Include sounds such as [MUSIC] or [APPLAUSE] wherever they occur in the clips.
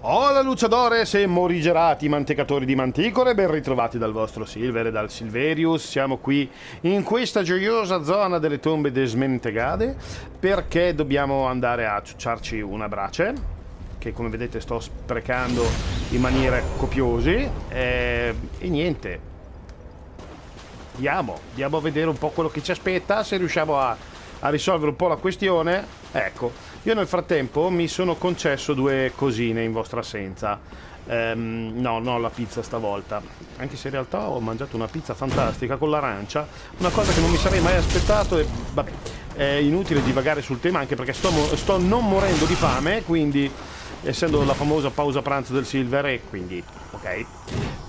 Hola luciadores e morigerati mantecatori di manticore, ben ritrovati dal vostro Silver e dal Silverius. Siamo qui in questa gioiosa zona delle tombe desmentegade perché dobbiamo andare a ciucciarci una brace che come vedete sto sprecando in maniere copiose e, e niente. Andiamo, andiamo a vedere un po' quello che ci aspetta, se riusciamo a, a risolvere un po' la questione. Ecco, io nel frattempo mi sono concesso due cosine in vostra assenza. Ehm, no, no, la pizza stavolta. Anche se in realtà ho mangiato una pizza fantastica con l'arancia, una cosa che non mi sarei mai aspettato e vabbè, è inutile divagare sul tema anche perché sto, sto non morendo di fame, quindi essendo la famosa pausa pranzo del Silver e quindi ok.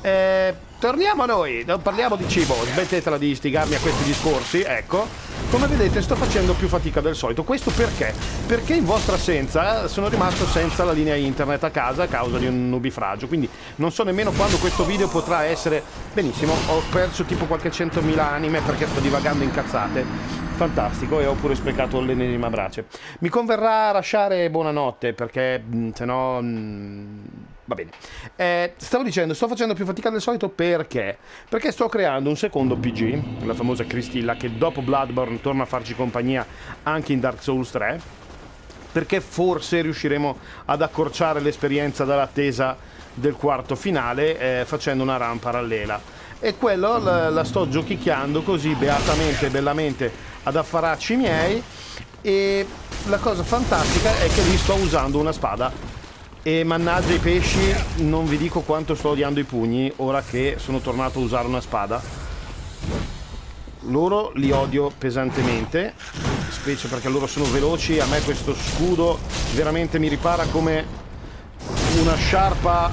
Eh, torniamo a noi, non parliamo di cibo, smettetela di istigarmi a questi discorsi, ecco. Come vedete sto facendo più fatica del solito, questo perché? Perché in vostra assenza sono rimasto senza la linea internet a casa a causa di un nubifragio, quindi non so nemmeno quando questo video potrà essere... Benissimo, ho perso tipo qualche centomila anime perché sto divagando in cazzate. Fantastico, e ho pure sprecato l'ennesima brace. Mi converrà lasciare buonanotte perché se no... Va bene. Eh, stavo dicendo, sto facendo più fatica del solito perché? Perché sto creando un secondo PG, la famosa Cristilla, che dopo Bloodborne torna a farci compagnia anche in Dark Souls 3. Perché forse riusciremo ad accorciare l'esperienza dall'attesa del quarto finale eh, facendo una run parallela. E quello la, la sto giochicchiando così beatamente e bellamente ad affaracci miei. E la cosa fantastica è che lì sto usando una spada e mannaggia i pesci, non vi dico quanto sto odiando i pugni ora che sono tornato a usare una spada. Loro li odio pesantemente, specie perché loro sono veloci, a me questo scudo veramente mi ripara come una sciarpa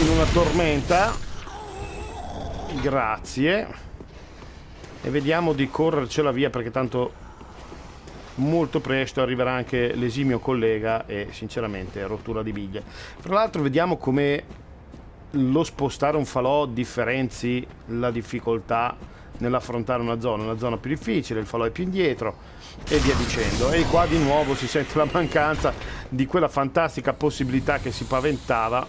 in una tormenta. Grazie. E vediamo di corrercela via perché tanto molto presto arriverà anche l'esimio collega e sinceramente rottura di biglie. Tra l'altro vediamo come lo spostare un falò differenzi la difficoltà nell'affrontare una zona, una zona più difficile, il falò è più indietro e via dicendo. E qua di nuovo si sente la mancanza di quella fantastica possibilità che si paventava.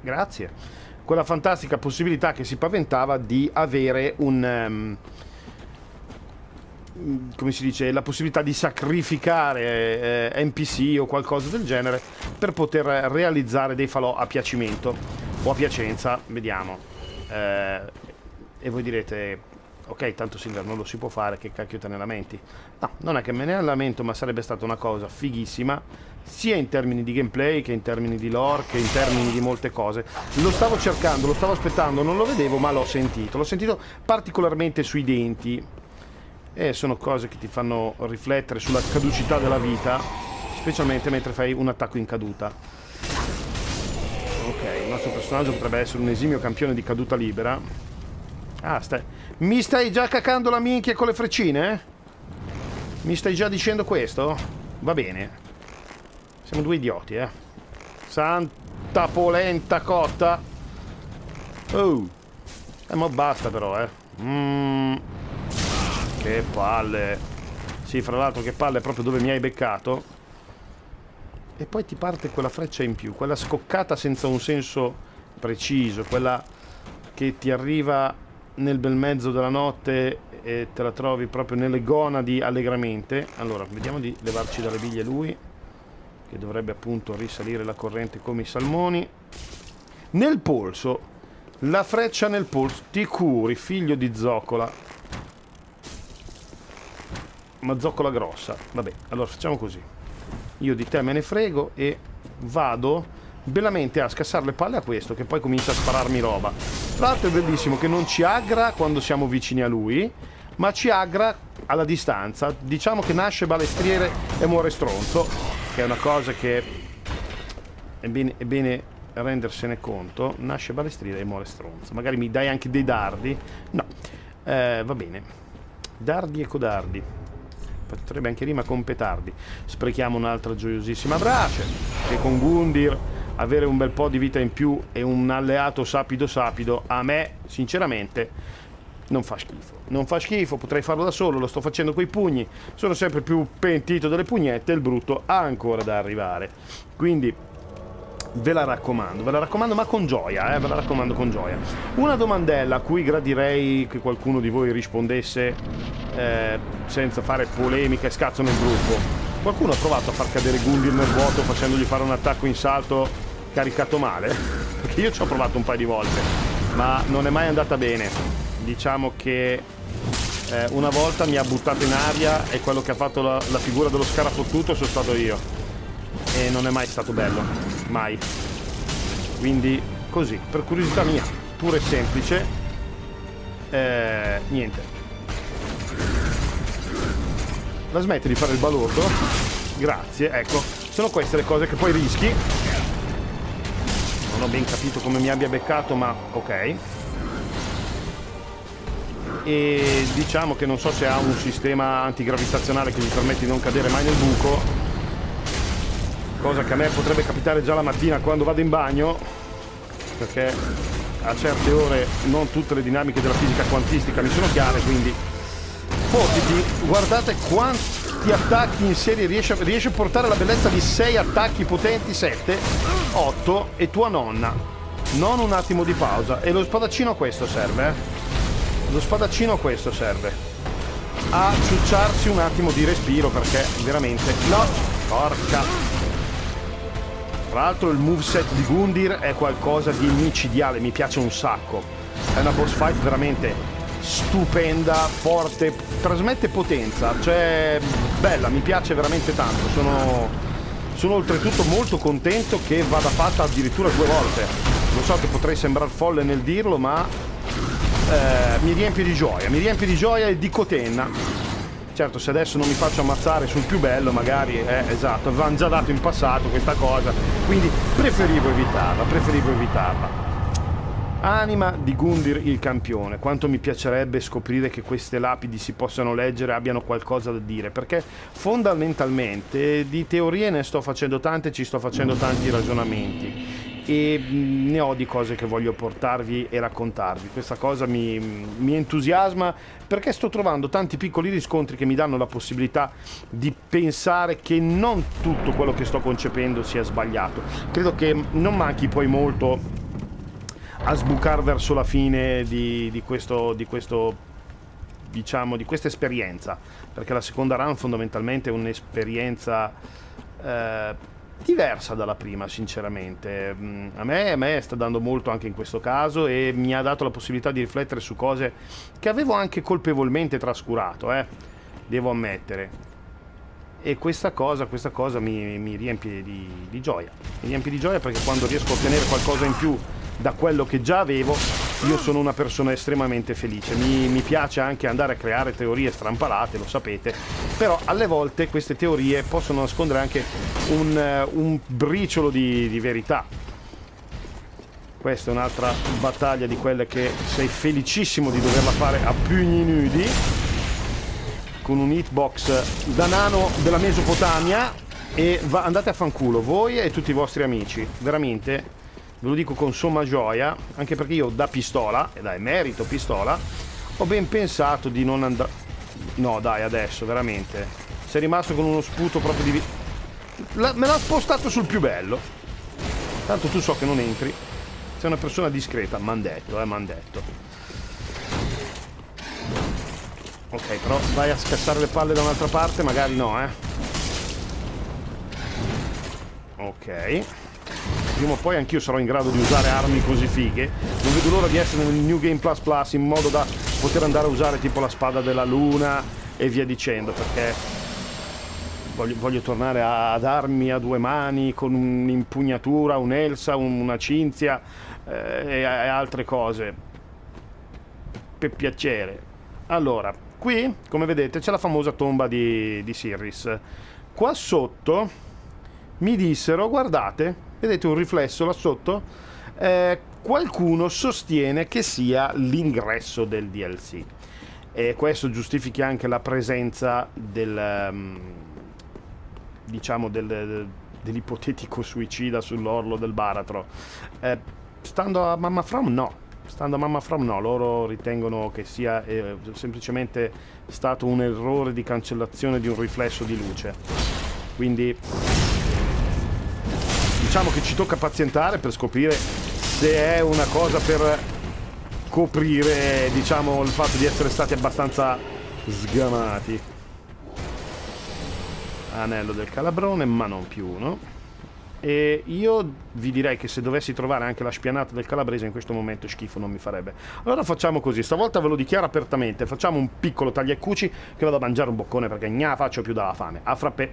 Grazie. Quella fantastica possibilità che si paventava di avere un... Um, come si dice, la possibilità di sacrificare eh, NPC o qualcosa del genere per poter realizzare dei falò a piacimento o a piacenza, vediamo. Eh, e voi direte, ok, tanto Silver non lo si può fare, che cacchio te ne lamenti? No, non è che me ne lamento, ma sarebbe stata una cosa fighissima, sia in termini di gameplay, che in termini di lore, che in termini di molte cose. Lo stavo cercando, lo stavo aspettando, non lo vedevo, ma l'ho sentito. L'ho sentito particolarmente sui denti, e sono cose che ti fanno riflettere sulla caducità della vita, specialmente mentre fai un attacco in caduta. Ok, il nostro personaggio potrebbe essere un esimio campione di caduta libera. Ah, stai... Mi stai già cacando la minchia con le freccine? Mi stai già dicendo questo? Va bene. Siamo due idioti, eh. Santa polenta cotta. Oh. Eh, ma basta però, eh. Mmm... Che palle. Sì, fra l'altro che palle proprio dove mi hai beccato. E poi ti parte quella freccia in più, quella scoccata senza un senso preciso, quella che ti arriva nel bel mezzo della notte e te la trovi proprio nelle gonadi allegramente. Allora, vediamo di levarci dalle biglie lui, che dovrebbe appunto risalire la corrente come i salmoni. Nel polso, la freccia nel polso, ti curi, figlio di zoccola ma zoccola grossa. Vabbè, allora facciamo così. Io di te me ne frego e vado bellamente a scassare le palle a questo che poi comincia a spararmi roba. L'altro è bellissimo che non ci aggra quando siamo vicini a lui, ma ci aggra alla distanza. Diciamo che nasce balestriere e muore stronzo, che è una cosa che è bene, è bene rendersene conto. Nasce balestriere e muore stronzo. Magari mi dai anche dei dardi? No, eh, va bene. Dardi e codardi potrebbe anche rima con petardi. Sprechiamo un'altra gioiosissima brace, e con Gundir avere un bel po' di vita in più e un alleato sapido sapido, a me, sinceramente, non fa schifo. Non fa schifo, potrei farlo da solo, lo sto facendo coi pugni, sono sempre più pentito delle pugnette e il brutto ha ancora da arrivare. Quindi ve la raccomando, ve la raccomando ma con gioia, eh, ve la raccomando con gioia. Una domandella a cui gradirei che qualcuno di voi rispondesse eh, senza fare polemiche e scazzo nel gruppo. Qualcuno ha provato a far cadere Gundir nel vuoto facendogli fare un attacco in salto caricato male? [LAUGHS] Perché io ci ho provato un paio di volte, ma non è mai andata bene. Diciamo che eh, una volta mi ha buttato in aria e quello che ha fatto la, la figura dello scarafottuto sono stato io. E non è mai stato bello, mai. Quindi così, per curiosità mia, pure e semplice, eh, niente. La smette di fare il balordo? Grazie, ecco. Sono queste le cose che poi rischi. Non ho ben capito come mi abbia beccato, ma ok. E diciamo che non so se ha un sistema antigravitazionale che gli permette di non cadere mai nel buco cosa che a me potrebbe capitare già la mattina quando vado in bagno perché a certe ore non tutte le dinamiche della fisica quantistica mi sono chiare quindi Potiti guardate quanti attacchi in serie riesce, riesce a portare la bellezza di 6 attacchi potenti 7 8 e tua nonna non un attimo di pausa e lo spadaccino a questo serve eh lo spadaccino a questo serve. A ciucciarsi un attimo di respiro perché veramente... No! Porca! Tra l'altro il moveset di Gundir è qualcosa di micidiale, mi piace un sacco. È una boss fight veramente stupenda, forte, trasmette potenza, cioè bella, mi piace veramente tanto. Sono, sono oltretutto molto contento che vada fatta addirittura due volte. Lo so che potrei sembrare folle nel dirlo, ma eh, mi riempie di gioia, mi riempie di gioia e di cotenna. Certo, se adesso non mi faccio ammazzare sul più bello, magari, eh, esatto, avevano già dato in passato questa cosa, quindi preferivo evitarla, preferivo evitarla. Anima di Gundir il campione, quanto mi piacerebbe scoprire che queste lapidi si possano leggere e abbiano qualcosa da dire, perché fondamentalmente di teorie ne sto facendo tante, ci sto facendo tanti ragionamenti e ne ho di cose che voglio portarvi e raccontarvi. Questa cosa mi, mi, entusiasma perché sto trovando tanti piccoli riscontri che mi danno la possibilità di pensare che non tutto quello che sto concependo sia sbagliato. Credo che non manchi poi molto a sbucare verso la fine di, di questo, di questo diciamo di questa esperienza perché la seconda run fondamentalmente è un'esperienza eh, diversa dalla prima, sinceramente. Mm, a me, a me, sta dando molto anche in questo caso e mi ha dato la possibilità di riflettere su cose che avevo anche colpevolmente trascurato, eh? devo ammettere. E questa cosa, questa cosa mi, mi riempie di, di gioia. Mi riempie di gioia perché quando riesco a ottenere qualcosa in più da quello che già avevo, io sono una persona estremamente felice. Mi, mi, piace anche andare a creare teorie strampalate, lo sapete, però alle volte queste teorie possono nascondere anche un, uh, un briciolo di, di verità. Questa è un'altra battaglia di quelle che sei felicissimo di doverla fare a pugni nudi con un hitbox da nano della Mesopotamia e va, andate a fanculo voi e tutti i vostri amici veramente ve lo dico con somma gioia, anche perché io da pistola, e dai, merito pistola, ho ben pensato di non andare... No, dai, adesso, veramente. Sei rimasto con uno sputo proprio di... La... me l'ha spostato sul più bello. Tanto tu so che non entri. Sei una persona discreta, m'han detto, eh, m'han detto. Ok, però vai a scassare le palle da un'altra parte, magari no, eh. Ok prima o poi anch'io sarò in grado di usare armi così fighe. Non vedo l'ora di essere nel New Game Plus Plus in modo da poter andare a usare tipo la spada della luna e via dicendo, perché voglio, voglio tornare a, ad armi a due mani con un'impugnatura, un'elsa, una cinzia eh, e, e altre cose. Per piacere. Allora, qui, come vedete, c'è la famosa tomba di, di Sirris. Qua sotto mi dissero, guardate, vedete un riflesso là sotto? Eh, qualcuno sostiene che sia l'ingresso del DLC e questo giustifica anche la presenza del um, diciamo del, dell'ipotetico suicida sull'orlo del baratro. Eh, stando a Mamma From no. Stando a Mamma From no. Loro ritengono che sia eh, semplicemente stato un errore di cancellazione di un riflesso di luce. Quindi diciamo che ci tocca pazientare per scoprire se è una cosa per coprire diciamo il fatto di essere stati abbastanza sgamati. Anello del calabrone ma non più uno. E io vi direi che se dovessi trovare anche la spianata del calabrese in questo momento schifo non mi farebbe. Allora facciamo così. Stavolta ve lo dichiaro apertamente. Facciamo un piccolo taglia e cuci che vado a mangiare un boccone perché ne faccio più dalla fame. A frappè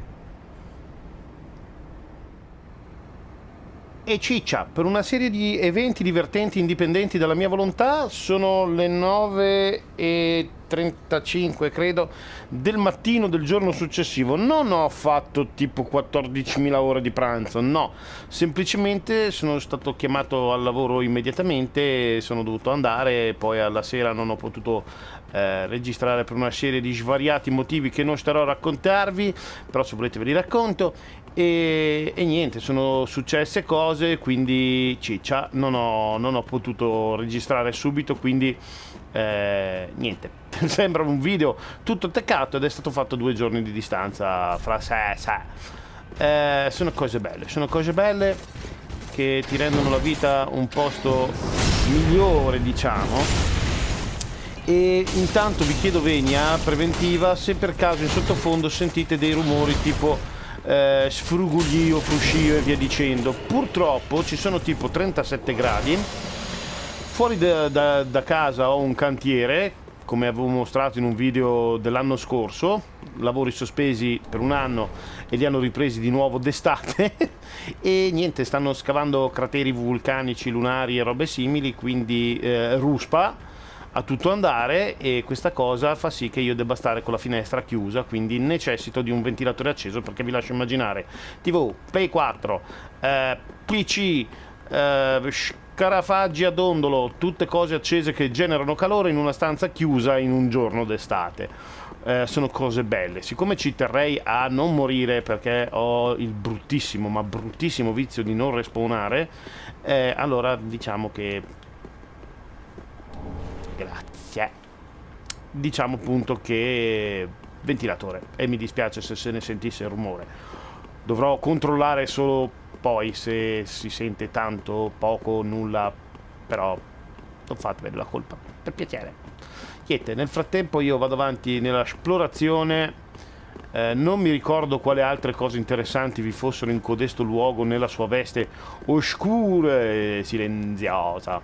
e Ciccia. Per una serie di eventi divertenti indipendenti dalla mia volontà sono le 9.35 credo del mattino del giorno successivo. Non ho fatto tipo 14.000 ore di pranzo no. Semplicemente sono stato chiamato al lavoro immediatamente sono dovuto andare poi alla sera non ho potuto eh, registrare per una serie di svariati motivi che non starò a raccontarvi però se volete ve li racconto e, e, niente, sono successe cose, quindi ciccia, non ho, non ho potuto registrare subito, quindi eh, niente, [LAUGHS] sembra un video tutto attaccato ed è stato fatto due giorni di distanza fra sé e sé. Eh, sono cose belle, sono cose belle che ti rendono la vita un posto migliore, diciamo. E intanto vi chiedo venia preventiva se per caso in sottofondo sentite dei rumori tipo eh, sfruguglio, fruscio e via dicendo. Purtroppo ci sono tipo 37 gradi. Fuori da, da, da casa ho un cantiere, come avevo mostrato in un video dell'anno scorso, lavori sospesi per un anno e li hanno ripresi di nuovo d'estate [LAUGHS] e niente, stanno scavando crateri vulcanici, lunari e robe simili, quindi eh, ruspa a tutto andare e questa cosa fa sì che io debba stare con la finestra chiusa, quindi necessito di un ventilatore acceso perché vi lascio immaginare TV, Play 4, eh, PC, eh, scarafaggi a dondolo, tutte cose accese che generano calore in una stanza chiusa in un giorno d'estate. Eh, sono cose belle. Siccome ci terrei a non morire perché ho il bruttissimo, ma bruttissimo vizio di non respawnare, eh, allora diciamo che Grazie. Diciamo appunto che ventilatore e mi dispiace se se ne sentisse il rumore. Dovrò controllare solo poi se si sente tanto, poco, nulla, però non fatevene la colpa, per piacere. Niente, nel frattempo io vado avanti nell'esplorazione. Eh, non mi ricordo quale altre cose interessanti vi fossero in codesto luogo nella sua veste oscura e silenziosa.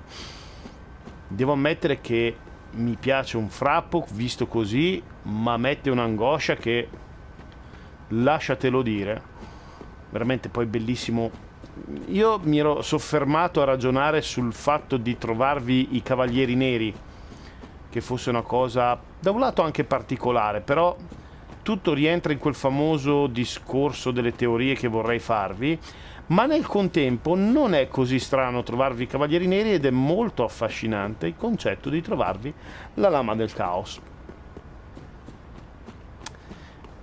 Devo ammettere che mi piace un frappo visto così, ma mette un'angoscia che lasciatelo dire. Veramente poi bellissimo. Io mi ero soffermato a ragionare sul fatto di trovarvi i cavalieri neri, che fosse una cosa da un lato anche particolare, però tutto rientra in quel famoso discorso delle teorie che vorrei farvi ma nel contempo non è così strano trovarvi Cavalieri Neri ed è molto affascinante il concetto di trovarvi la Lama del Caos.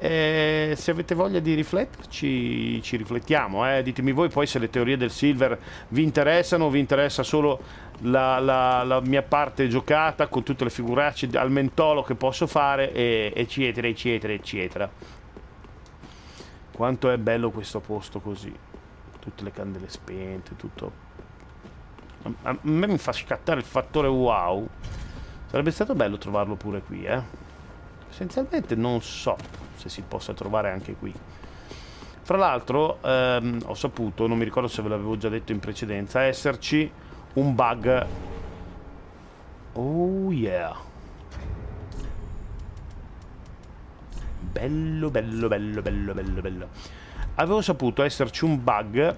E se avete voglia di rifletterci, ci riflettiamo. Eh? Ditemi voi poi se le teorie del Silver vi interessano o vi interessa solo la, la, la, mia parte giocata con tutte le figuracce al mentolo che posso fare, e, eccetera, eccetera, eccetera. Quanto è bello questo posto così tutte le candele spente, tutto... A me mi fa scattare il fattore wow. Sarebbe stato bello trovarlo pure qui, eh. Essenzialmente non so se si possa trovare anche qui. Fra l'altro ehm, ho saputo, non mi ricordo se ve l'avevo già detto in precedenza, esserci un bug. Oh yeah. Bello, bello, bello, bello, bello, bello avevo saputo esserci un bug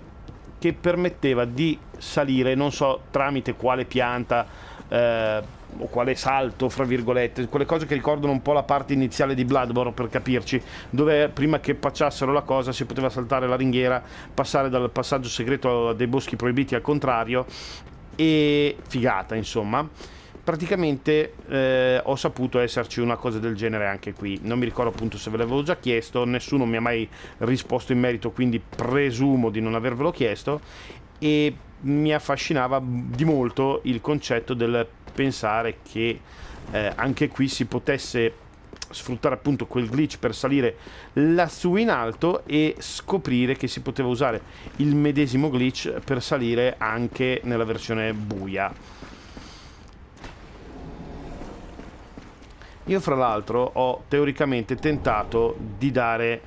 che permetteva di salire, non so tramite quale pianta eh, o quale salto, fra virgolette, quelle cose che ricordano un po' la parte iniziale di Bloodborne per capirci, dove prima che pacciassero la cosa si poteva saltare la ringhiera, passare dal passaggio segreto dei boschi proibiti al contrario e figata insomma praticamente eh, ho saputo esserci una cosa del genere anche qui. Non mi ricordo appunto se ve l'avevo già chiesto, nessuno mi ha mai risposto in merito, quindi presumo di non avervelo chiesto e mi affascinava di molto il concetto del pensare che eh, anche qui si potesse sfruttare appunto quel glitch per salire lassù in alto e scoprire che si poteva usare il medesimo glitch per salire anche nella versione buia. Io fra l'altro ho teoricamente tentato di dare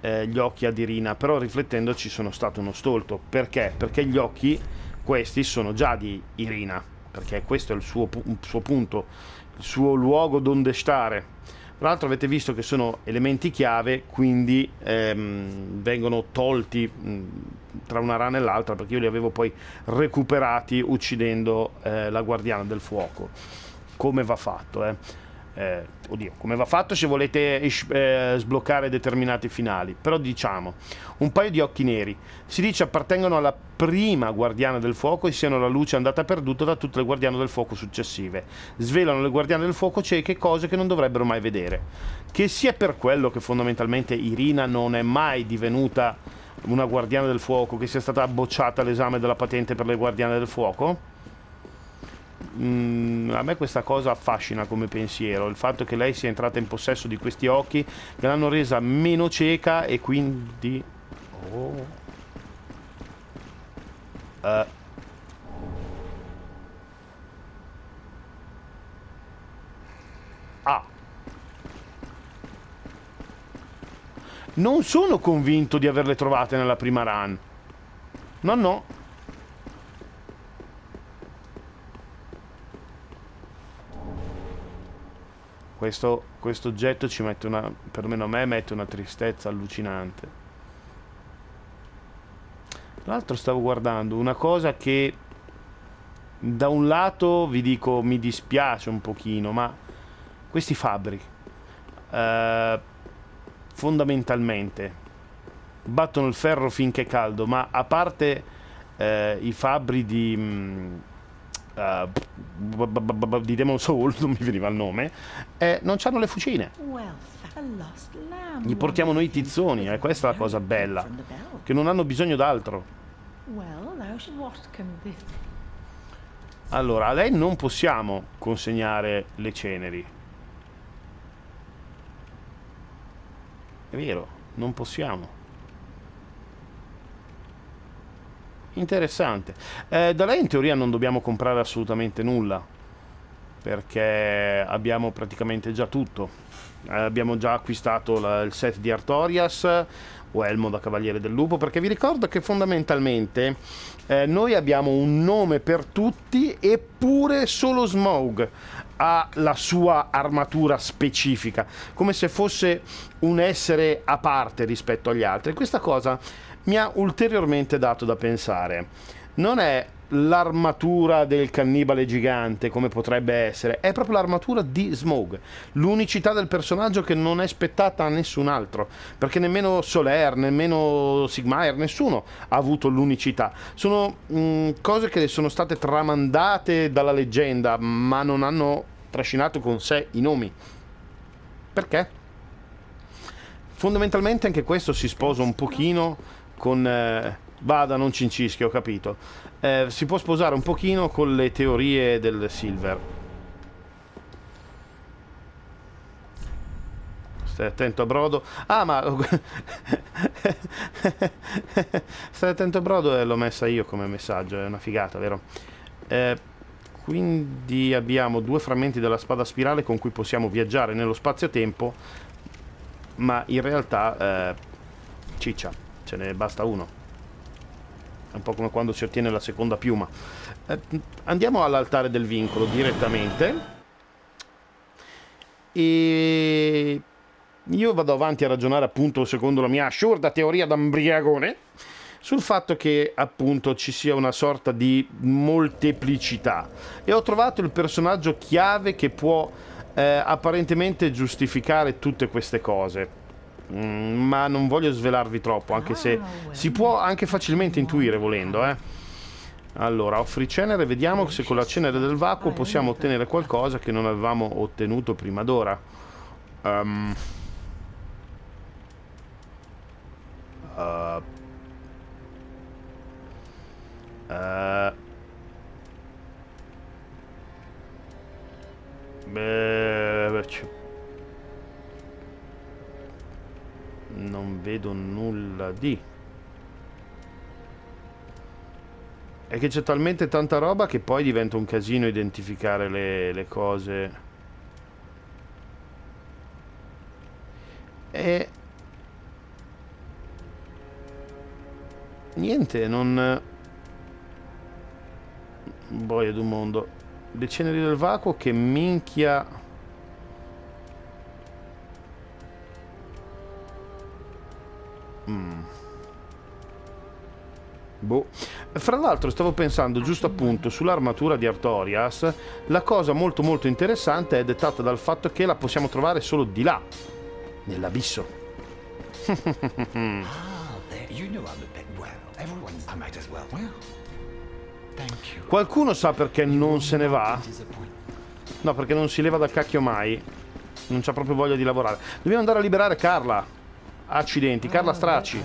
eh, gli occhi ad Irina, però riflettendoci sono stato uno stolto. Perché? Perché gli occhi, questi, sono già di Irina, perché questo è il suo, suo punto, il suo luogo donde stare. Tra l'altro avete visto che sono elementi chiave, quindi ehm, vengono tolti mh, tra una rana e l'altra, perché io li avevo poi recuperati uccidendo eh, la guardiana del fuoco. Come va fatto, eh? eh, oddio, come va fatto se volete eh, sbloccare determinati finali, però diciamo, un paio di occhi neri, si dice appartengono alla prima guardiana del fuoco e siano la luce andata perduta da tutte le guardiane del fuoco successive. Svelano le guardiane del fuoco cieche cose che non dovrebbero mai vedere. Che sia per quello che fondamentalmente Irina non è mai divenuta una guardiana del fuoco, che sia stata bocciata l'esame della patente per le guardiane del fuoco? Mm, a me questa cosa affascina come pensiero, il fatto che lei sia entrata in possesso di questi occhi che l'hanno resa meno cieca e quindi... Oh. Uh. Ah. Non sono convinto di averle trovate nella prima run. No, no. Questo, questo oggetto ci mette una, perlomeno a me, mette una tristezza allucinante. Tra l'altro stavo guardando una cosa che da un lato vi dico mi dispiace un pochino, ma questi fabbri eh, fondamentalmente battono il ferro finché è caldo, ma a parte eh, i fabbri di... Uh, di Demon Soul, [LAUGHS] non mi veniva il nome, eh, non hanno le fucine. Gli portiamo noi i tizzoni, e eh, questa è la cosa bella, che non hanno bisogno d'altro. Allora, a lei non possiamo consegnare le ceneri. È vero, non possiamo. Interessante. Eh, da lei in teoria non dobbiamo comprare assolutamente nulla, perché abbiamo praticamente già tutto. Eh, abbiamo già acquistato la, il set di Artorias o Elmo da Cavaliere del Lupo, perché vi ricordo che fondamentalmente eh, noi abbiamo un nome per tutti, eppure solo Smog ha la sua armatura specifica, come se fosse un essere a parte rispetto agli altri. Questa cosa mi ha ulteriormente dato da pensare. Non è l'armatura del cannibale gigante come potrebbe essere, è proprio l'armatura di Smog, l'unicità del personaggio che non è spettata a nessun altro, perché nemmeno Soler, nemmeno Sigmire, nessuno ha avuto l'unicità. Sono mh, mm, cose che sono state tramandate dalla leggenda, ma non hanno trascinato con sé i nomi. Perché? Fondamentalmente anche questo si sposa un pochino con... Eh, vada, non cincischi, ho capito. Eh, si può sposare un pochino con le teorie del Silver. Stai attento a Brodo. Ah, ma... [LAUGHS] Stai attento a Brodo e l'ho messa io come messaggio, è una figata, vero? Eh, quindi abbiamo due frammenti della spada spirale con cui possiamo viaggiare nello spazio-tempo, ma in realtà... Eh, ciccia ce ne basta uno. È un po' come quando si ottiene la seconda piuma. Eh, andiamo all'altare del vincolo direttamente. E io vado avanti a ragionare appunto secondo la mia assurda teoria d'ambriagone sul fatto che appunto ci sia una sorta di molteplicità e ho trovato il personaggio chiave che può eh, apparentemente giustificare tutte queste cose Mm, ma non voglio svelarvi troppo, anche se ah, si può anche facilmente intuire volendo, eh. Allora, offri cenere, vediamo se con la cenere del vacuo possiamo ottenere qualcosa che non avevamo ottenuto prima d'ora. Um, uh, uh, beh, vedo nulla di. È che c'è talmente tanta roba che poi diventa un casino identificare le, le cose. E niente non boia d'un mondo. Le ceneri del vacuo che minchia Mm. Boh. Fra l'altro stavo pensando giusto appunto sull'armatura di Artorias, la cosa molto molto interessante è dettata dal fatto che la possiamo trovare solo di là, nell'abisso. [LAUGHS] Qualcuno sa perché non se ne va? No, perché non si leva dal cacchio mai. Non c'ha proprio voglia di lavorare. Dobbiamo andare a liberare Carla. Accidenti, Carla Stracci.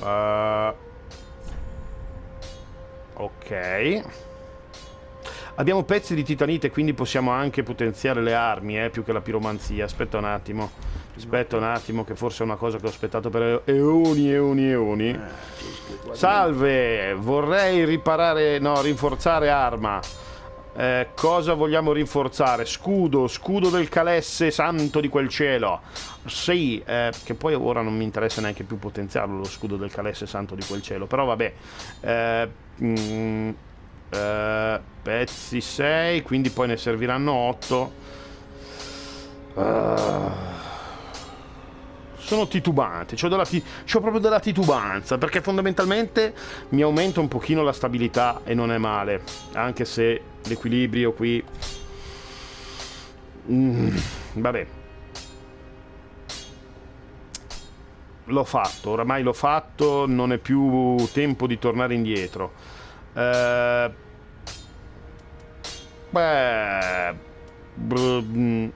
Uh, ok. Abbiamo pezzi di titanite, quindi possiamo anche potenziare le armi, eh, più che la piromanzia. Aspetta un attimo. Aspetta un attimo, che forse è una cosa che ho aspettato per eoni, eoni, eoni. Salve, vorrei riparare, no, rinforzare arma. Eh, cosa vogliamo rinforzare? Scudo, scudo del Calesse, santo di quel cielo. Sì, eh, che poi ora non mi interessa neanche più potenziarlo lo scudo del Calesse, santo di quel cielo. Però vabbè. Eh, mm, eh, pezzi 6, quindi poi ne serviranno 8. Uh, ah, sono titubante, ho, della, ho proprio della titubanza, perché fondamentalmente mi aumenta un pochino la stabilità e non è male, anche se l'equilibrio qui... Mm, vabbè. L'ho fatto, oramai l'ho fatto, non è più tempo di tornare indietro. Eh, beh, mm,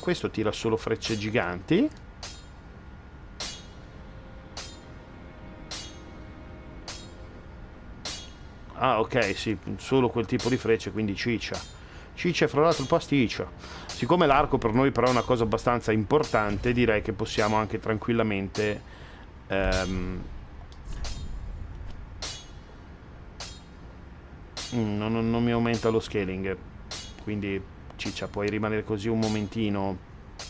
questo tira solo frecce giganti. Ah, ok, sì, solo quel tipo di frecce, quindi ciccia. Ciccia è fra l'altro pasticcio. Siccome l'arco per noi però è una cosa abbastanza importante, direi che possiamo anche tranquillamente... Ehm... Mm, non, non mi aumenta lo scaling, quindi ciccia, puoi rimanere così un momentino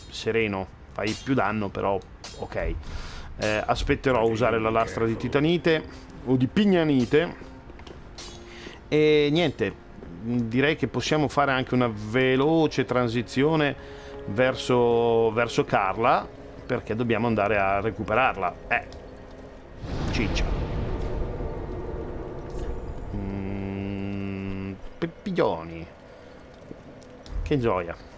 sereno, fai più danno però ok. Eh, aspetterò a usare la lastra di titanite o di pignanite e niente, direi che possiamo fare anche una veloce transizione verso, verso Carla, perché dobbiamo andare a recuperarla. Eh, ciccia. Mm, peppiglioni. Che gioia.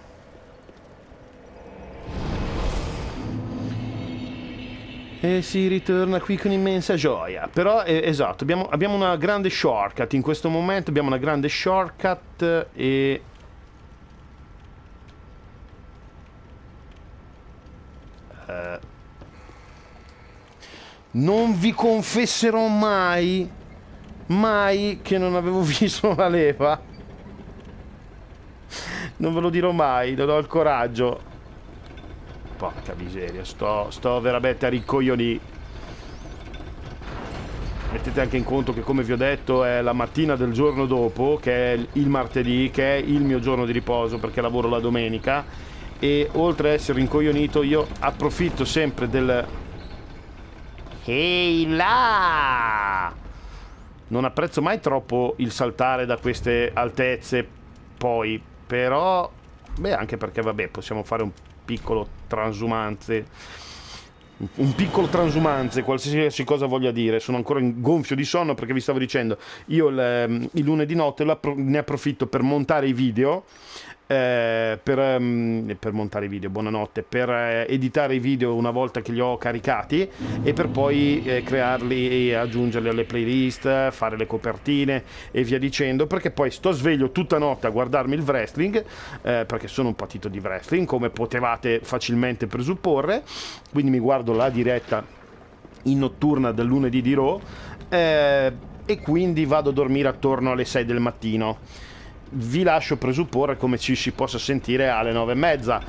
E si ritorna qui con immensa gioia. Però, eh, esatto, abbiamo, abbiamo, una grande shortcut. In questo momento abbiamo una grande shortcut e... Uh, non vi confesserò mai, mai che non avevo [LAUGHS] visto la leva. Non ve lo dirò mai, non ho il coraggio. Porca miseria, sto, sto veramente a ricoglioni. Mettete anche in conto che come vi ho detto è la mattina del giorno dopo, che è il martedì, che è il mio giorno di riposo perché lavoro la domenica e oltre a essere rincoglionito io approfitto sempre del... Ehi là! Non apprezzo mai troppo il saltare da queste altezze poi, però... Beh, anche perché vabbè, possiamo fare un piccolo transumanze un piccolo transumanze, qualsiasi cosa voglia dire. Sono ancora gonfio di sonno perché vi stavo dicendo, io il, ehm, il lunedì notte ne approfitto per montare i video eh, per, um, per, montare i video, buonanotte, per eh, editare i video una volta che li ho caricati e per poi eh, crearli e aggiungerli alle playlist, fare le copertine e via dicendo, perché poi sto sveglio tutta notte a guardarmi il wrestling, eh, perché sono un patito di wrestling, come potevate facilmente presupporre, quindi mi guardo la diretta in notturna del lunedì di Raw eh, e quindi vado a dormire attorno alle 6 del mattino vi lascio presupporre come ci si possa sentire alle nove e mezza.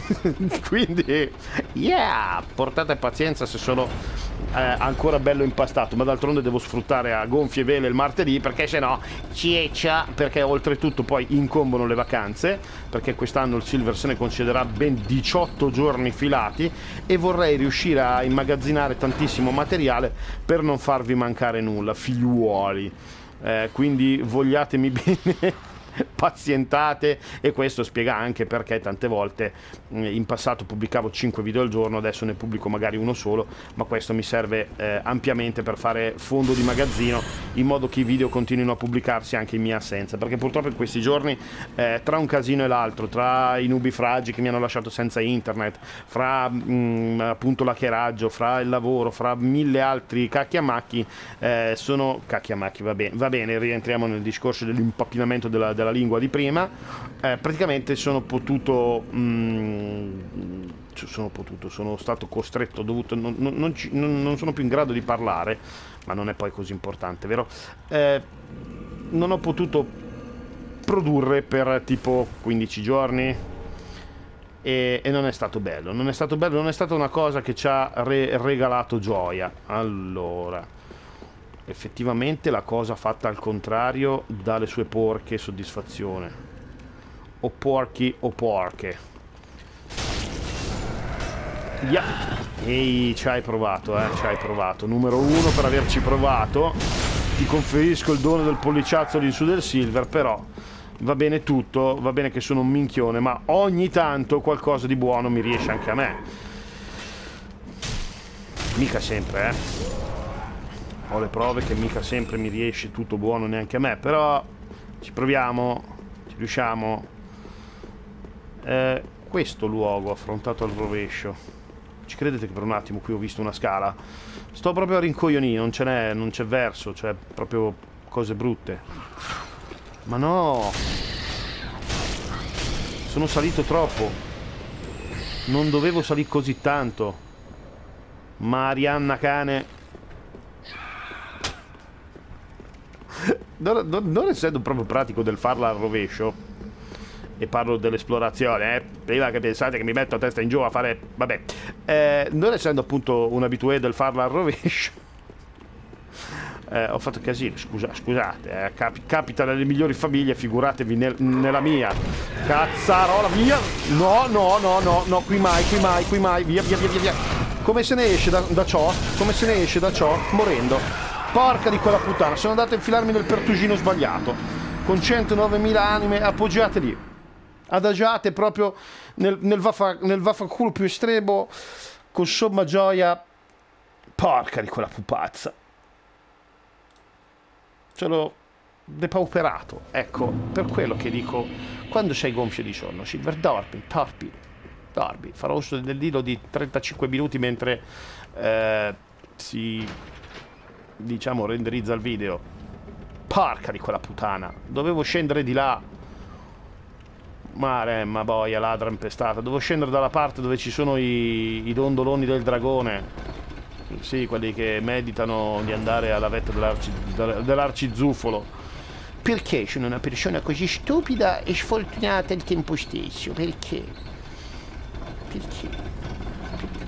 [LAUGHS] Quindi yeah portate pazienza se sono eh, ancora bello impastato ma d'altronde devo sfruttare a gonfie vele il martedì perché se no cieccia perché oltretutto poi incombono le vacanze perché quest'anno il Silver se ne considererà ben 18 giorni filati e vorrei riuscire a immagazzinare tantissimo materiale per non farvi mancare nulla figliuoli. Eh, quindi vogliatemi [LAUGHS] bene [LAUGHS] pazientate e questo spiega anche perché tante volte in passato pubblicavo 5 video al giorno, adesso ne pubblico magari uno solo, ma questo mi serve eh, ampiamente per fare fondo di magazzino in modo che i video continuino a pubblicarsi anche in mia assenza, perché purtroppo in questi giorni eh, tra un casino e l'altro, tra i nubi fragi che mi hanno lasciato senza internet, fra mh, appunto l'hackeraggio, fra il lavoro, fra mille altri cacchiamacchi, eh, sono cacchiamacchi, va bene, va bene, rientriamo nel discorso dell'impappinamento della, della della lingua di prima, eh, praticamente sono potuto, mm, sono potuto, sono stato costretto, dovuto, non, non, non, ci, non, sono più in grado di parlare, ma non è poi così importante, vero? Eh, non ho potuto produrre per tipo 15 giorni, e, e, non è stato bello, non è stato bello, non è stata una cosa che ci ha re regalato gioia. Allora, effettivamente la cosa fatta al contrario dà le sue porche soddisfazione. O porchi o porche. Yeah. ehi ci hai provato eh ci hai provato. Numero uno per averci provato. Ti conferisco il dono del polliciazzo di su del silver però va bene tutto va bene che sono un minchione ma ogni tanto qualcosa di buono mi riesce anche a me. Mica sempre eh ho le prove che mica sempre mi riesce tutto buono neanche a me, però ci proviamo, ci riusciamo. Eh, questo luogo affrontato al rovescio. Ci credete che per un attimo qui ho visto una scala? Sto proprio a rincoglionire, non ce n'è, non c'è verso, cioè proprio cose brutte. Ma no! Sono salito troppo. Non dovevo salire così tanto. Marianna cane. Non, non, essendo proprio pratico del farla al rovescio, e parlo dell'esplorazione, eh, prima che pensate che mi metto a testa in giù a fare, vabbè, eh, non essendo appunto un abitué del farla al rovescio, [LAUGHS] eh, ho fatto casino, scusa, scusate, eh, cap capita nelle migliori famiglie, figuratevi nel, nella mia. Cazzarola, via! No, no, no, no, no, qui mai, qui mai, qui mai, via, via, via. via. Come se ne esce da, da ciò? Come se ne esce da ciò? Morendo. Porca di quella puttana, sono andato a infilarmi nel pertugino sbagliato. Con 109.000 anime appoggiate lì. Adagiate proprio nel, nel, vaffa, nel vaffanculo più estremo, con somma gioia. Porca di quella pupazza. Ce l'ho depauperato. Ecco, per quello che dico, quando sei gonfio di sonno, Silver, dormi, torpi, dormi. Farò uso del dilo di 35 minuti mentre eh, si diciamo, renderizza il video. Porca di quella puttana. Dovevo scendere di là. Maremma boia, ladra impestata. Dovevo scendere dalla parte dove ci sono i, i dondoloni del dragone. Sì, quelli che meditano di andare alla vetta dell'arcizufolo. Dell Perché sono una persona così stupida e sfortunata al tempo stesso? Perché? Perché?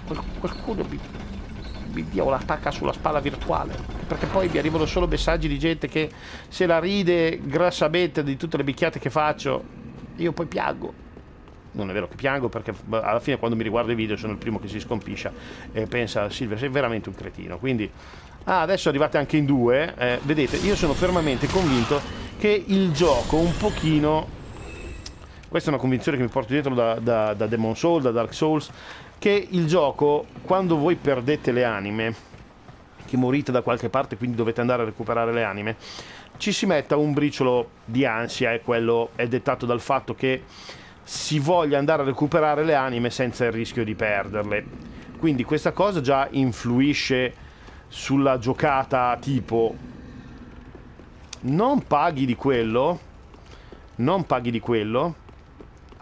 Perché qualcuno mi mi dia una pacca sulla spalla virtuale. Perché poi mi arrivano solo messaggi di gente che se la ride grassamente di tutte le bicchiate che faccio, io poi piango. Non è vero che piango perché alla fine quando mi riguardo i video sono il primo che si scompiscia e pensa Silvia sei veramente un cretino. Quindi ah, adesso arrivate anche in due. Eh, vedete, io sono fermamente convinto che il gioco un pochino questa è una convinzione che mi porto dietro da, da, da Demon Souls, da Dark Souls, che il gioco, quando voi perdete le anime, che morite da qualche parte, quindi dovete andare a recuperare le anime, ci si metta un briciolo di ansia e quello è dettato dal fatto che si voglia andare a recuperare le anime senza il rischio di perderle. Quindi questa cosa già influisce sulla giocata tipo non paghi di quello, non paghi di quello,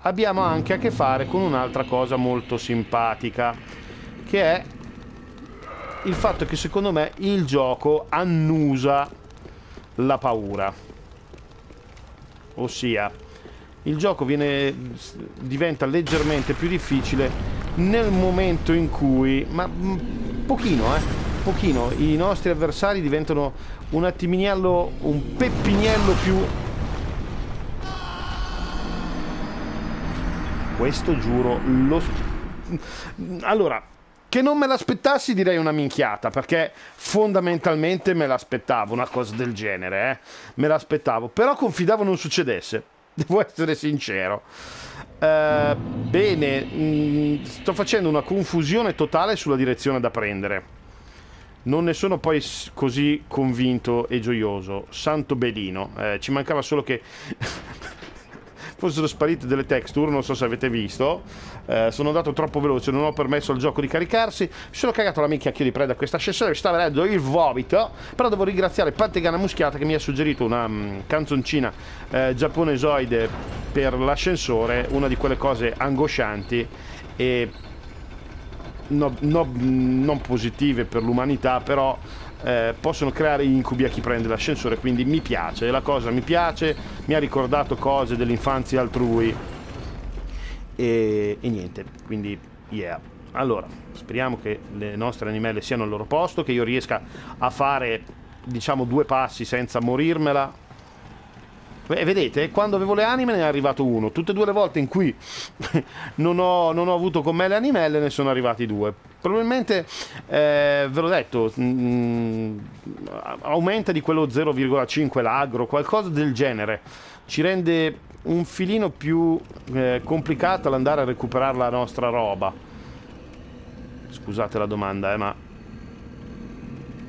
abbiamo anche a che fare con un'altra cosa molto simpatica, che è il fatto che secondo me il gioco annusa la paura. Ossia, il gioco viene, diventa leggermente più difficile nel momento in cui, ma mm, pochino, eh, pochino, i nostri avversari diventano un attiminiello, un peppiniello più... Questo giuro lo... Allora, che non me l'aspettassi direi una minchiata, perché fondamentalmente me l'aspettavo, una cosa del genere, eh? me l'aspettavo, però confidavo non succedesse, [LAUGHS] devo essere sincero. Uh, bene, mh, mm, sto facendo una confusione totale sulla direzione da prendere. Non ne sono poi così convinto e gioioso. Santo Belino, eh, ci mancava solo che [LAUGHS] fossero sparite delle texture, non so se avete visto. Eh, sono andato troppo veloce, non ho permesso al gioco di caricarsi. Mi sono cagato la minchia di preda a questa ascensore, mi sta venendo il vomito. Però devo ringraziare Pantegana Muschiata che mi ha suggerito una um, canzoncina eh, giapponesoide per l'ascensore, una di quelle cose angoscianti e no, no, non positive per l'umanità, però eh, possono creare incubi a chi prende l'ascensore, quindi mi piace, la cosa mi piace, mi ha ricordato cose dell'infanzia altrui e, e niente, quindi yeah. Allora, speriamo che le nostre animelle siano al loro posto, che io riesca a fare diciamo due passi senza morirmela vedete, quando avevo le anime ne è arrivato uno. Tutte e due le volte in cui [LAUGHS] non, ho, non ho avuto con me le animelle ne sono arrivati due. Probabilmente, eh, ve l'ho detto, mh, mm, aumenta di quello 0,5 l'agro, qualcosa del genere. Ci rende un filino più eh, complicato l'andare a recuperare la nostra roba. Scusate la domanda, eh, ma...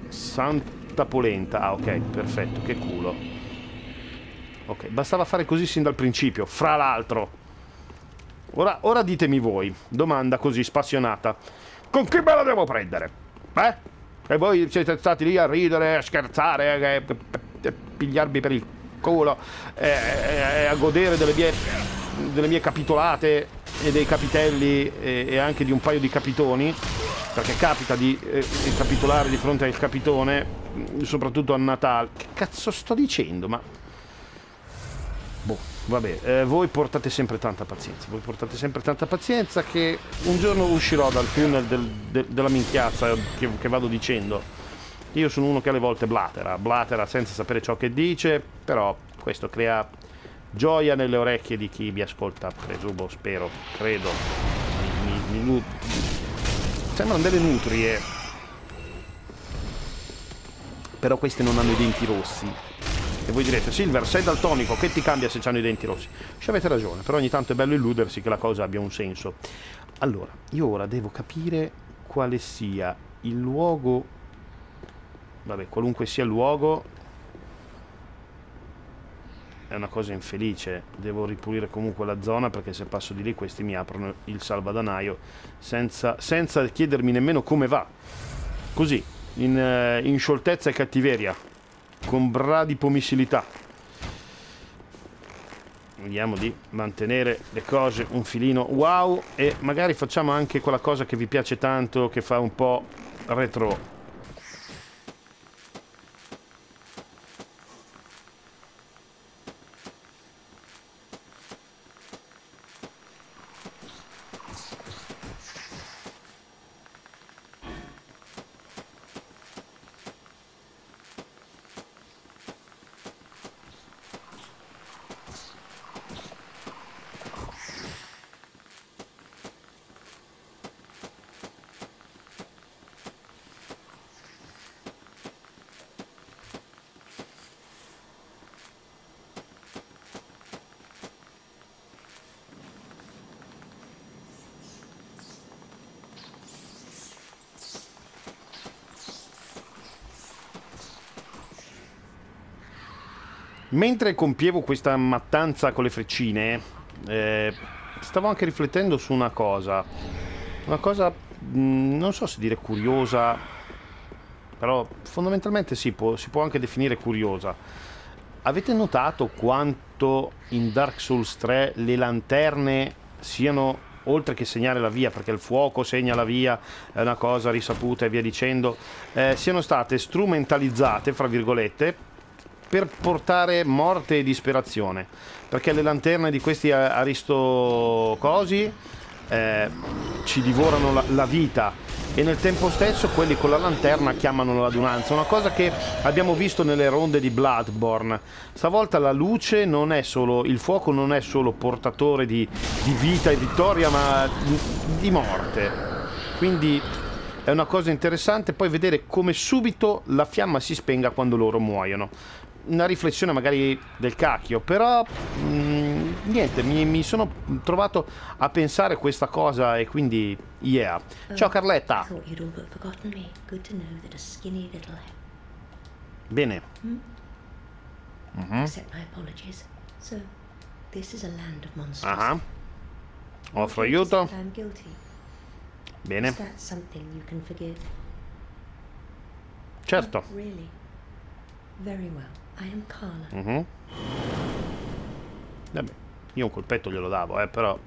Santa polenta. Ah, ok, perfetto, che culo. Ok, bastava fare così sin dal principio, fra l'altro. Ora, ora ditemi voi, domanda così spassionata. Con chi me la devo prendere? Eh? E voi siete stati lì a ridere, a scherzare, a, pigliarmi per il culo, e, e, a godere delle mie, delle mie, capitolate e dei capitelli e, e, anche di un paio di capitoni, perché capita di eh, capitolare di fronte al capitone, soprattutto a Natale. Che cazzo sto dicendo? Ma Boh, vabbè, eh, voi portate sempre tanta pazienza, voi portate sempre tanta pazienza che un giorno uscirò dal tunnel del, de, della minchiazza che, che, vado dicendo. Io sono uno che alle volte blatera, blatera senza sapere ciò che dice, però questo crea gioia nelle orecchie di chi mi ascolta, presumo, spero, credo. Mi, mi, mi, sembrano delle nutrie, però queste non hanno i denti rossi e voi direte, Silver, sei daltonico, che ti cambia se hanno i denti rossi? Ci avete ragione, però ogni tanto è bello illudersi che la cosa abbia un senso. Allora, io ora devo capire quale sia il luogo... Vabbè, qualunque sia il luogo... È una cosa infelice, devo ripulire comunque la zona perché se passo di lì questi mi aprono il salvadanaio senza, senza chiedermi nemmeno come va. Così, in, eh, in scioltezza e cattiveria con bradipomissilità. Vediamo di mantenere le cose un filino wow e magari facciamo anche quella cosa che vi piace tanto, che fa un po' retro Mentre compievo questa mattanza con le freccine, eh, stavo anche riflettendo su una cosa. Una cosa, mh, mm, non so se dire curiosa, però fondamentalmente sì, può, si può anche definire curiosa. Avete notato quanto in Dark Souls 3 le lanterne siano oltre che segnare la via, perché il fuoco segna la via, è una cosa risaputa e via dicendo, eh, siano state strumentalizzate, fra virgolette, per portare morte e disperazione. Perché le lanterne di questi aristocosi eh, ci divorano la, la vita e nel tempo stesso quelli con la lanterna chiamano l'adunanza, una cosa che abbiamo visto nelle ronde di Bloodborne. Stavolta la luce non è solo, il fuoco non è solo portatore di, di vita e vittoria, ma di morte. Quindi è una cosa interessante poi vedere come subito la fiamma si spenga quando loro muoiono una riflessione magari del cacchio, però mh, mm, niente, mi, mi, sono trovato a pensare questa cosa e quindi yeah. Ciao Carletta. Bene. Mm? Mm-hmm. Uh-huh. Offro aiuto. Bene. Certo. Very well. I am Carla. Mm-hmm. Vabbè, io un colpetto glielo davo, eh, però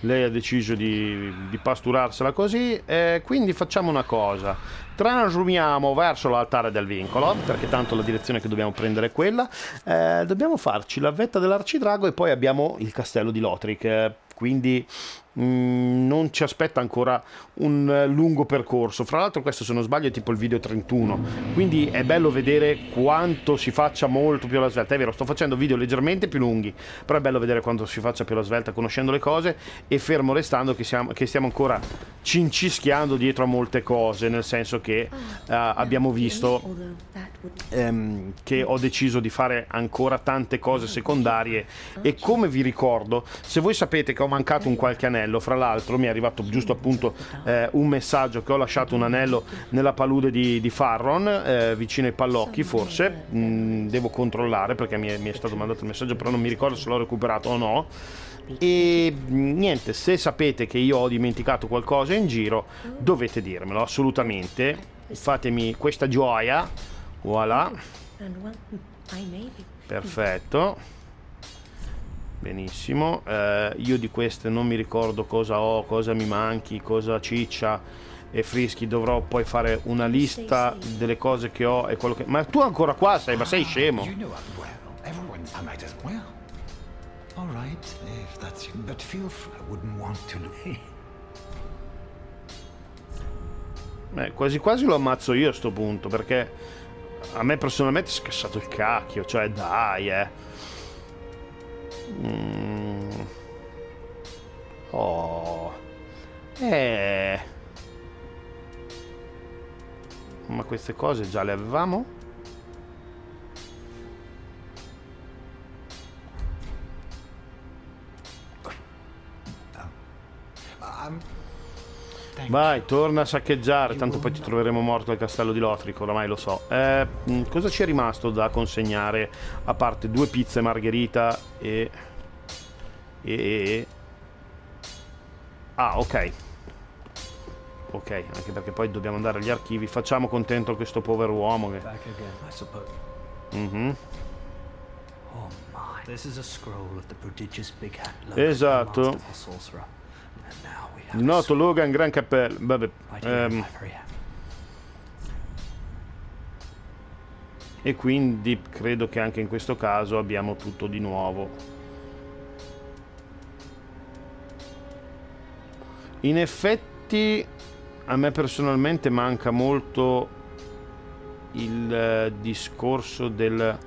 lei ha deciso di, di pasturarsela così e quindi facciamo una cosa traslumiamo verso l'altare del vincolo perché tanto la direzione che dobbiamo prendere è quella eh, dobbiamo farci la vetta dell'arcidrago e poi abbiamo il castello di Lothric eh, quindi Mm, non ci aspetta ancora un eh, lungo percorso. Fra l'altro, questo se non sbaglio è tipo il video 31, quindi è bello vedere quanto si faccia molto più alla svelta. È vero, sto facendo video leggermente più lunghi, però è bello vedere quanto si faccia più alla svelta conoscendo le cose e fermo restando che, siamo, che stiamo ancora cincischiando dietro a molte cose, nel senso che uh, abbiamo visto ehm, che ho deciso di fare ancora tante cose secondarie e come vi ricordo, se voi sapete che ho mancato un qualche anello. Fra l'altro mi è arrivato giusto appunto eh, un messaggio che ho lasciato un anello nella palude di, di Farron, eh, vicino ai pallocchi forse. Mm, devo controllare perché mi è, mi è stato mandato il messaggio, però non mi ricordo se l'ho recuperato o no. E niente, se sapete che io ho dimenticato qualcosa in giro, dovete dirmelo assolutamente. Fatemi questa gioia. Voilà. Perfetto. Benissimo, eh, io di queste non mi ricordo cosa ho, cosa mi manchi, cosa ciccia e frischi, dovrò poi fare una lista delle cose che ho e quello che... Ma tu ancora qua sei, ma sei scemo? Beh, [LAUGHS] quasi quasi lo ammazzo io a sto punto, perché a me personalmente è scassato il cacchio, cioè dai, eh. Mm. Oh. Eh. Ma queste cose già le avevamo? Vai, torna a saccheggiare, tanto poi ti troveremo morto al castello di Lotrico, oramai lo so. Eh, cosa ci è rimasto da consegnare, a parte due pizze margherita e... e... e... Ah, ok. Ok, anche perché poi dobbiamo andare agli archivi. Facciamo contento questo povero uomo che... Mm-hmm. Esatto. Noto Logan, gran cappello. Vabbè. Ehm. E quindi credo che anche in questo caso abbiamo tutto di nuovo. In effetti a me personalmente manca molto il eh, discorso del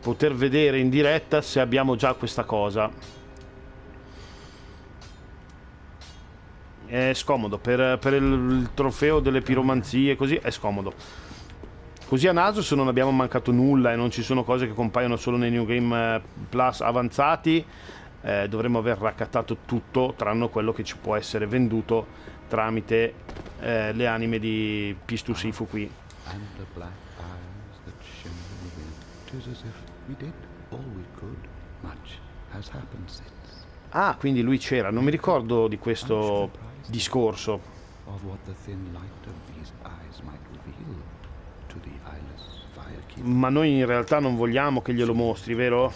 poter vedere in diretta se abbiamo già questa cosa è scomodo. Per, per il, trofeo delle piromanzie così è scomodo. Così a naso se non abbiamo mancato nulla e non ci sono cose che compaiono solo nei New Game eh, Plus avanzati eh, dovremmo aver raccattato tutto tranne quello che ci può essere venduto tramite eh, le anime di Pistu Sifu qui Ah, quindi lui c'era, non mi ricordo di questo discorso. Ma noi in realtà non vogliamo che glielo mostri, vero?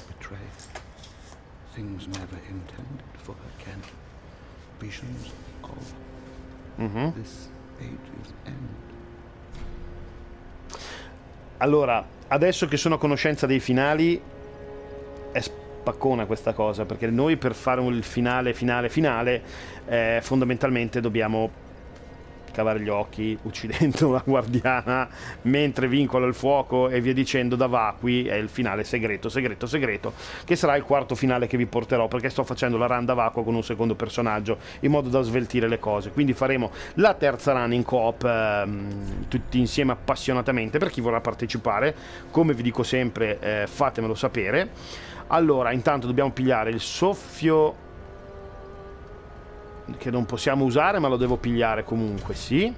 Mm-hmm. Allora, adesso che sono a conoscenza dei finali è spaccona questa cosa, perché noi per fare il finale, finale, finale, eh, fondamentalmente dobbiamo cavare gli occhi uccidendo [LAUGHS] una guardiana mentre vincola il fuoco e via dicendo da vacui è il finale segreto, segreto, segreto che sarà il quarto finale che vi porterò perché sto facendo la run da vacua con un secondo personaggio in modo da sveltire le cose. Quindi faremo la terza run in coop ehm, tutti insieme appassionatamente per chi vorrà partecipare. Come vi dico sempre eh, fatemelo sapere allora intanto dobbiamo pigliare il soffio che non possiamo usare ma lo devo pigliare comunque, sì.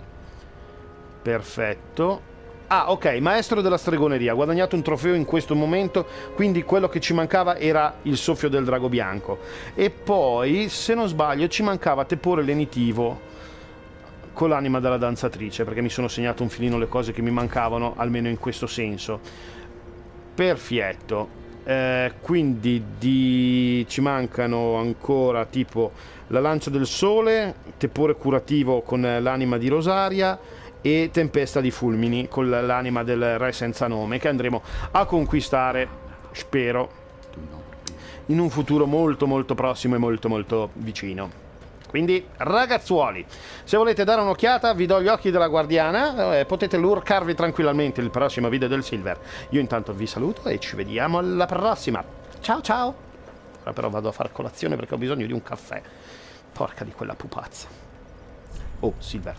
Perfetto. Ah, ok, maestro della stregoneria, ha guadagnato un trofeo in questo momento, quindi quello che ci mancava era il soffio del drago bianco. E poi, se non sbaglio, ci mancava tepore lenitivo con l'anima della danzatrice, perché mi sono segnato un filino le cose che mi mancavano, almeno in questo senso. Perfetto. Eh, quindi di... ci mancano ancora tipo la lancia del sole, tepore curativo con l'anima di Rosaria e tempesta di fulmini con l'anima del re senza nome che andremo a conquistare, spero, in un futuro molto molto prossimo e molto molto vicino. Quindi ragazzuoli, se volete dare un'occhiata vi do gli occhi della guardiana, eh, potete lurcarvi tranquillamente il prossimo video del Silver. Io intanto vi saluto e ci vediamo alla prossima. Ciao ciao! Ora però vado a fare colazione perché ho bisogno di un caffè. Porca di quella pupazza. Oh, Silver.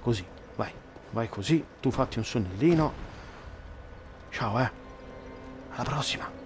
Così, vai. Vai così. Tu fatti un sonnellino. Ciao, eh. Alla prossima.